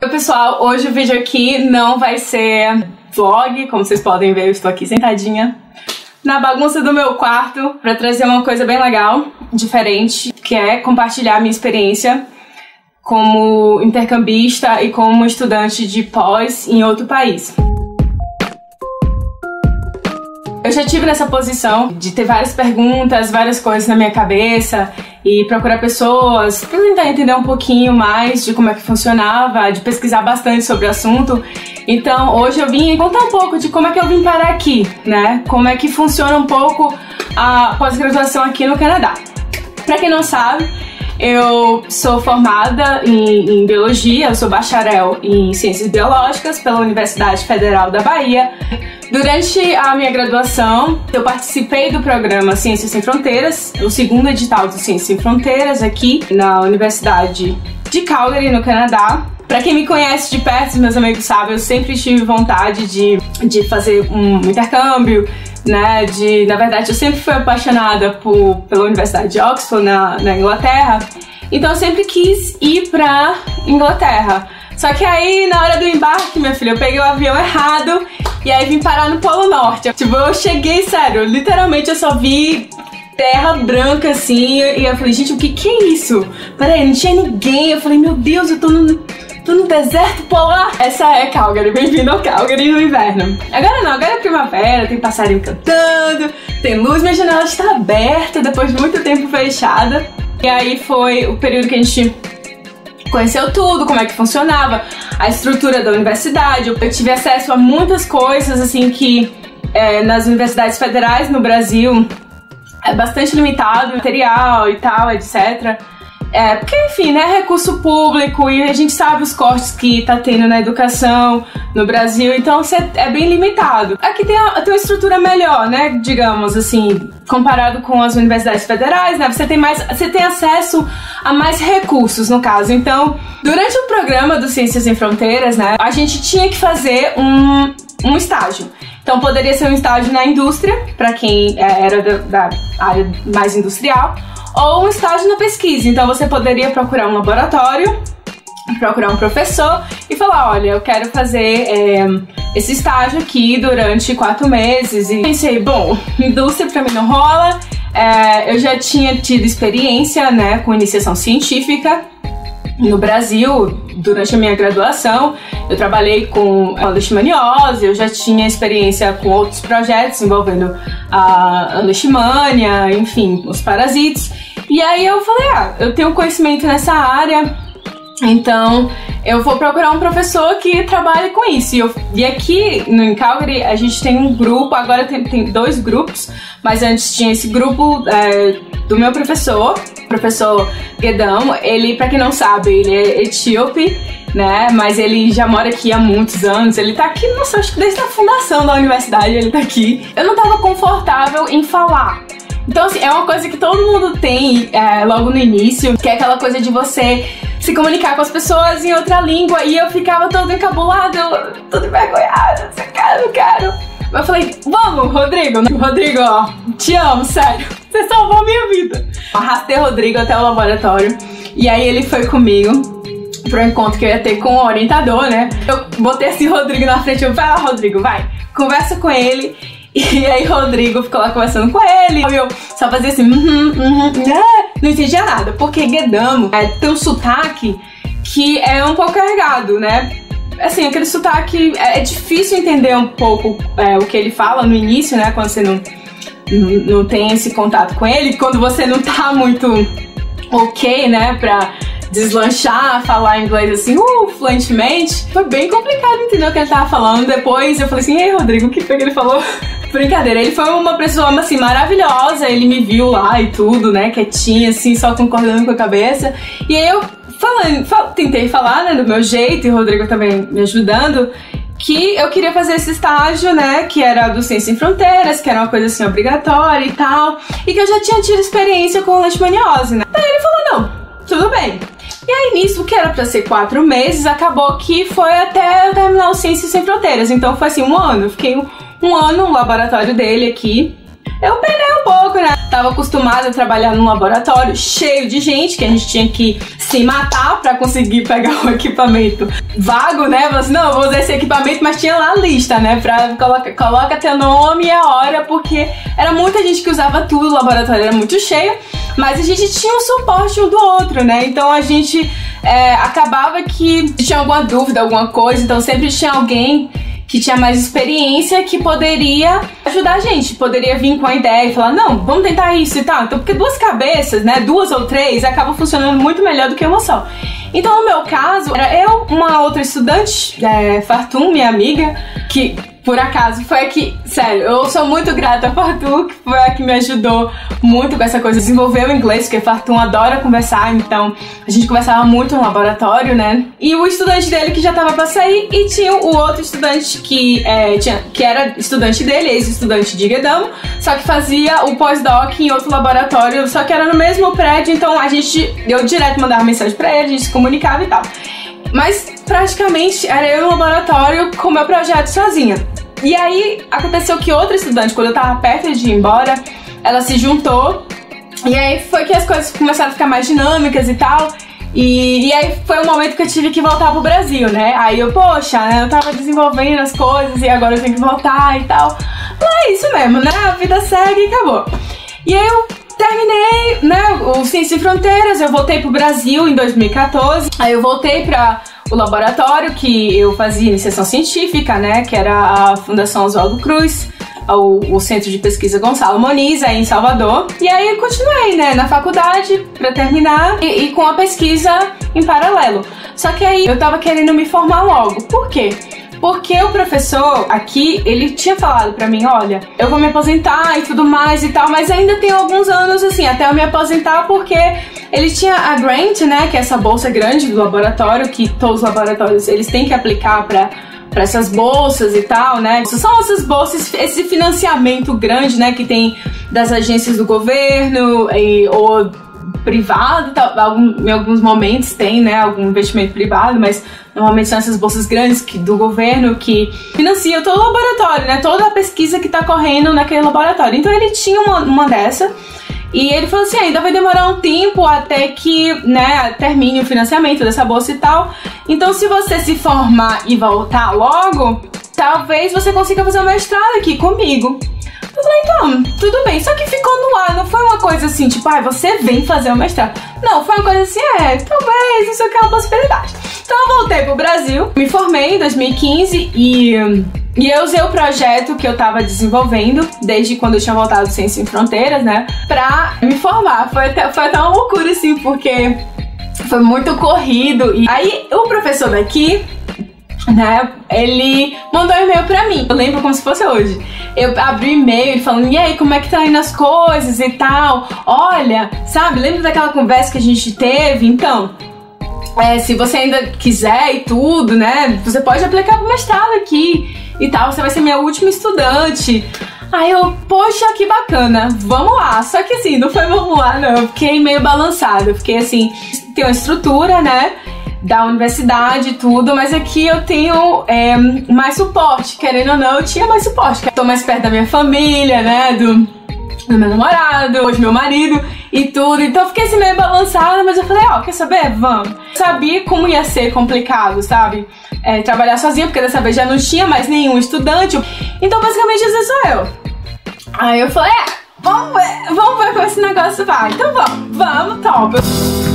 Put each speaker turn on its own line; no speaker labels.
Oi pessoal, hoje o vídeo aqui não vai ser vlog, como vocês podem ver eu estou aqui sentadinha na bagunça do meu quarto para trazer uma coisa bem legal, diferente, que é compartilhar minha experiência como intercambista e como estudante de pós em outro país. Eu já tive nessa posição de ter várias perguntas, várias coisas na minha cabeça e procurar pessoas para tentar entender um pouquinho mais de como é que funcionava, de pesquisar bastante sobre o assunto. Então, hoje eu vim contar um pouco de como é que eu vim parar aqui, né? Como é que funciona um pouco a pós-graduação aqui no Canadá. Para quem não sabe, eu sou formada em, em, biologia, eu sou bacharel em ciências biológicas pela Universidade Federal da Bahia. Durante a minha graduação, eu participei do programa Ciências Sem Fronteiras, o segundo edital do Ciências Sem Fronteiras aqui na Universidade de Calgary, no Canadá. Para quem me conhece de perto, meus amigos sabem, eu sempre tive vontade de, de fazer um intercâmbio, né? De, na verdade, eu sempre fui apaixonada por, pela Universidade de Oxford, na, na Inglaterra. Então eu sempre quis ir pra Inglaterra. Só que aí, na hora do embarque, minha filha, eu peguei o avião errado e aí vim parar no Polo Norte. Tipo, eu cheguei, sério, literalmente eu só vi terra branca assim. E eu falei, gente, o que que é isso? Peraí, não tinha ninguém. Eu falei, meu Deus, eu tô no Tô no deserto polar. Essa é Calgary. Bem-vindo ao Calgary no inverno. Agora não, agora é primavera, tem passarinho cantando, tem luz, minha janela está aberta depois de muito tempo fechada. E aí foi o período que a gente conheceu tudo, como é que funcionava, a estrutura da universidade. Eu tive acesso a muitas coisas assim que é, nas universidades federais no Brasil é bastante limitado, material e tal, etc. É, porque, enfim, né, recurso público e a gente sabe os cortes que tá tendo na educação no Brasil, então é bem limitado. Aqui tem, a, tem uma estrutura melhor, né, digamos assim, comparado com as universidades federais, né, você tem mais, você tem acesso a mais recursos, no caso. Então, durante o programa do Ciências Sem Fronteiras, né, a gente tinha que fazer um, um estágio. Então poderia ser um estágio na indústria, para quem é, era da, da área mais industrial, ou um estágio na pesquisa. Então você poderia procurar um laboratório, procurar um professor e falar: olha, eu quero fazer é, esse estágio aqui durante quatro meses. E pensei: bom, indústria pra mim não rola. É, eu já tinha tido experiência né, com iniciação científica no Brasil, durante a minha graduação, eu trabalhei com a leishmaniose, eu já tinha experiência com outros projetos envolvendo a leishmania, enfim, os parasitos. E aí eu falei, ah, eu tenho conhecimento nessa área, então eu vou procurar um professor que trabalhe com isso. E, eu, e aqui no Calgary a gente tem um grupo, agora tem, tem dois grupos, mas antes tinha esse grupo é, do meu professor, professor Guedão. Ele, para quem não sabe, ele é etíope, né? Mas ele já mora aqui há muitos anos. Ele tá aqui, nossa, acho que desde a fundação da universidade ele tá aqui. Eu não tava confortável em falar então, assim, é uma coisa que todo mundo tem é, logo no início, que é aquela coisa de você se comunicar com as pessoas em outra língua. E eu ficava toda encabulada, eu, toda envergonhada, assim, cara, não quero. Mas eu falei, vamos, Rodrigo. Rodrigo, ó, te amo, sério. Você salvou minha vida. Arrastei o Rodrigo até o laboratório. E aí ele foi comigo pro encontro que eu ia ter com o orientador, né? Eu botei esse Rodrigo na frente, eu vai lá, Rodrigo, vai, conversa com ele. E aí Rodrigo ficou lá conversando com ele. E eu só fazia assim, uhum, uhum, é. Não entendia nada. Porque Guedamo é, tem um sotaque que é um pouco carregado, né? Assim, aquele sotaque é, é difícil entender um pouco é, o que ele fala no início, né? Quando você não, não, tem esse contato com ele, quando você não tá muito ok, né, pra deslanchar, falar inglês assim, uh, fluentemente. Foi bem complicado entender o que ele tava falando. Depois eu falei assim, ei, Rodrigo, o que foi que ele falou? Brincadeira, ele foi uma pessoa, assim, maravilhosa, ele me viu lá e tudo, né, quietinha, assim, só concordando com a cabeça. E aí eu falando, fal tentei falar, né, do meu jeito, e o Rodrigo também me ajudando, que eu queria fazer esse estágio, né, que era do Ciência em Fronteiras, que era uma coisa assim obrigatória e tal, e que eu já tinha tido experiência com leishmaniose, né. Daí ele falou, não, tudo bem. E aí nisso, que era pra ser quatro meses, acabou que foi até terminar o Ciências Sem Fronteiras, então foi assim, um ano, eu fiquei um um ano no laboratório dele aqui. Eu penei um pouco, né? estava acostumada a trabalhar num laboratório cheio de gente, que a gente tinha que se matar para conseguir pegar o equipamento vago, né? Falei assim, não, eu vou usar esse equipamento, mas tinha lá a lista, né? Pra coloca, coloca teu nome e a hora, porque era muita gente que usava tudo, o laboratório era muito cheio, mas a gente tinha um suporte um do outro, né? Então a gente é, acabava que tinha alguma dúvida, alguma coisa, então sempre tinha alguém que tinha mais experiência que poderia ajudar a gente, poderia vir com a ideia e falar, não, vamos tentar isso e tal. Então, porque duas cabeças, né, duas ou três, acabam funcionando muito melhor do que uma só. Então, no meu caso, era eu, uma outra estudante, é, Fartum, minha amiga, que por acaso, foi a que, sério, eu sou muito grata a Fartum, que foi a que me ajudou muito com essa coisa, desenvolver o inglês, porque Fartum adora conversar, então a gente conversava muito no laboratório, né? E o estudante dele que já tava pra sair, e tinha o outro estudante que, é, tinha, que era estudante dele, ex-estudante de Guedamo, só que fazia o pós-doc em outro laboratório, só que era no mesmo prédio, então a gente, eu direto mandava mensagem pra ele, a gente se comunicava e tal. Mas praticamente era eu no laboratório com meu projeto sozinha. E aí aconteceu que outra estudante, quando eu tava perto de ir embora, ela se juntou. E aí foi que as coisas começaram a ficar mais dinâmicas e tal. E, e aí foi o momento que eu tive que voltar pro Brasil, né? Aí eu, poxa, né? Eu tava desenvolvendo as coisas e agora eu tenho que voltar e tal. Mas é isso mesmo, né? A vida segue e acabou. E aí eu terminei, né, o Ciência Sem Fronteiras, eu voltei pro Brasil em 2014. Aí eu voltei pra o laboratório que eu fazia iniciação científica, né, que era a Fundação Oswaldo Cruz, o, o Centro de Pesquisa Gonçalo Moniz, aí em Salvador. E aí continuei, né, na faculdade para terminar e, e com a pesquisa em paralelo. Só que aí eu tava querendo me formar logo. Por quê? Porque o professor aqui, ele tinha falado para mim, olha, eu vou me aposentar e tudo mais e tal, mas ainda tem alguns anos assim até eu me aposentar porque ele tinha a grant, né, que é essa bolsa grande do laboratório que todos os laboratórios eles têm que aplicar para para essas bolsas e tal, né? São essas bolsas, esse financiamento grande, né, que tem das agências do governo e, ou privado, em alguns momentos tem, né, algum investimento privado, mas normalmente são essas bolsas grandes que, do governo que financiam todo o laboratório, né, toda a pesquisa que está correndo naquele laboratório. Então ele tinha uma, uma dessa e ele falou assim, ainda vai demorar um tempo até que, né, termine o financiamento dessa bolsa e tal. Então se você se formar e voltar logo, talvez você consiga fazer um mestrado aqui comigo. Eu falei, então, tudo bem. Só que ficou no ar, não foi uma coisa assim, tipo, ah, você vem fazer o mestrado. Não, foi uma coisa assim, é, talvez isso aqui é uma possibilidade. Então eu voltei pro Brasil, me formei em 2015 e, e eu usei o projeto que eu tava desenvolvendo desde quando eu tinha voltado do Ciência Sem Fronteiras, né, pra me formar. Foi até, foi até uma loucura, assim, porque foi muito corrido. E aí o professor daqui né? Ele mandou um e-mail pra mim. Eu lembro como se fosse hoje. Eu abri o e-mail falando, e aí, como é que tá indo as coisas e tal? Olha, sabe, lembra daquela conversa que a gente teve? Então, é, se você ainda quiser e tudo, né? Você pode aplicar pro mestrado aqui e tal. Você vai ser minha última estudante. Aí eu, poxa, que bacana, vamos lá. Só que assim, não foi vamos lá, não. Eu fiquei meio balançada. Fiquei assim, tem uma estrutura, né? da universidade e tudo, mas aqui eu tenho é, mais suporte, querendo ou não, eu tinha mais suporte. Tô mais perto da minha família, né, do, do meu namorado, hoje meu marido e tudo, então eu fiquei assim meio balançada, mas eu falei, ó, oh, quer saber? Vamos. Sabia como ia ser complicado, sabe? É, trabalhar sozinha, porque dessa vez já não tinha mais nenhum estudante, então basicamente esse sou eu. Aí eu falei, é, vamos ver, vamos ver como esse negócio vai. Então vamos, vamos, top.